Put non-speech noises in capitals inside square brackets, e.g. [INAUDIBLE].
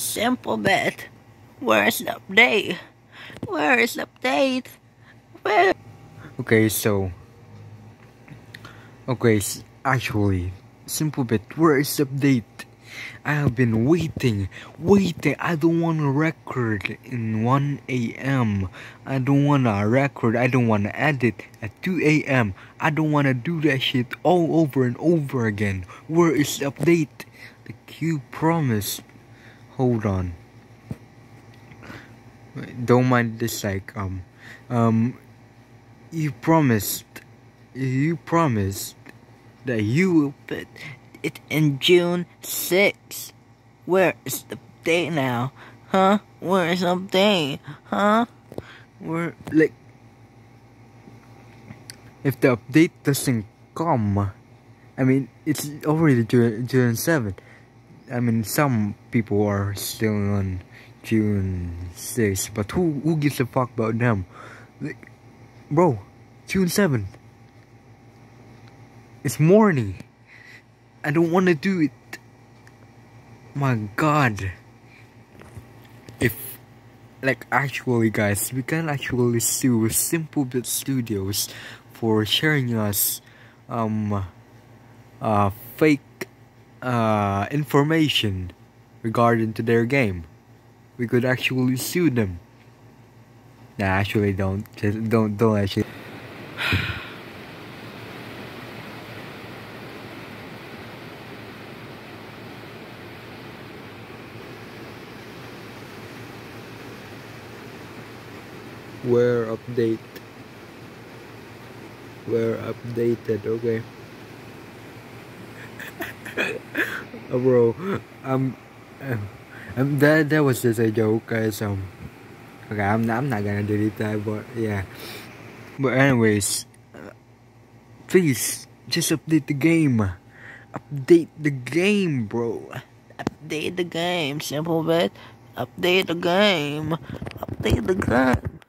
Simple bet. Where's the update? Where is the update? Where? Okay, so. Okay, actually, simple bit. Where is the update? I have been waiting, waiting. I don't want a record in 1 a.m. I don't want a record. I don't want to edit at 2 a.m. I don't want to do that shit all over and over again. Where is the update? The Q promised. Hold on. Don't mind this, like, um, um, you promised, you promised that you will put it in June 6. Where is the update now? Huh? Where is the update? Huh? Where like if the update doesn't come, I mean it's already June June seven. I mean some people are still on June six, but who who gives a fuck about them? Like, bro, June seven. It's morning. I don't want to do it. My God. If like actually guys we can actually sue simple bit studios for sharing us um uh fake uh information regarding to their game. We could actually sue them. Nah actually don't. Just don't don't actually. Where update. Where updated okay oh, [LAUGHS] bro um um that that was just a joke guys um okay i'm not, i'm not gonna delete that but yeah but anyways uh, please just update the game update the game bro Update the game, simple bet. Update the game. Update the game.